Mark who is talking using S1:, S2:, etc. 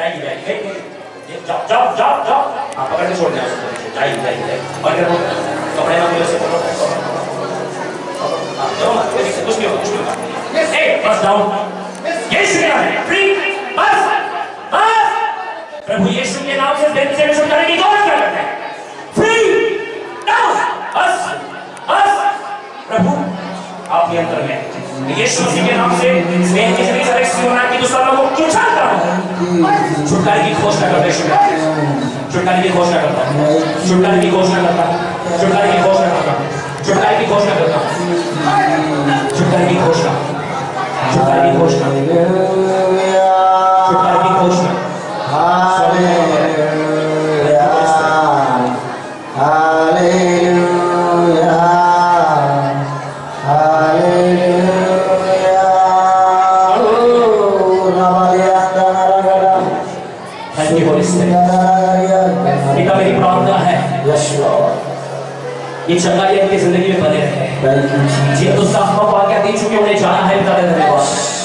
S1: जाइए जाइए जाओ जाओ जाओ जाओ। हाँ पकड़ के छोड़ दें उसको जाइए जाइए। और फिर वो कपड़े ना मुझे से पकड़ो हाँ चलो ना ये कुछ नहीं होगा कुछ नहीं होगा। ए बस डाउन के नाम है फ्री बस बस प्रभु यीशु के नाम से दिन से छुटकारे की घोषणा करते हैं? फ्री डाउन बस बस प्रभु आप नियंत्रण में यीशु मसीह के नाम से घोषणा करते हैं छुटकारे की घोषणा करता छुटकारे की घोषणा करता छुटकारे की घोषणा करता छुटकारे की घोषणा करता छुटकारे की घोषणा छुटकारे की घोषणा छुटकारे की घोषणा थैंक यू होली स्पिरिट पिता मेरी प्रार्थना है ये चंगाई इनकी ज़िंदगी में बने रहे जिनको साफ़ को क्या दी चुके उन्हें जाना है पिता धन्यवाद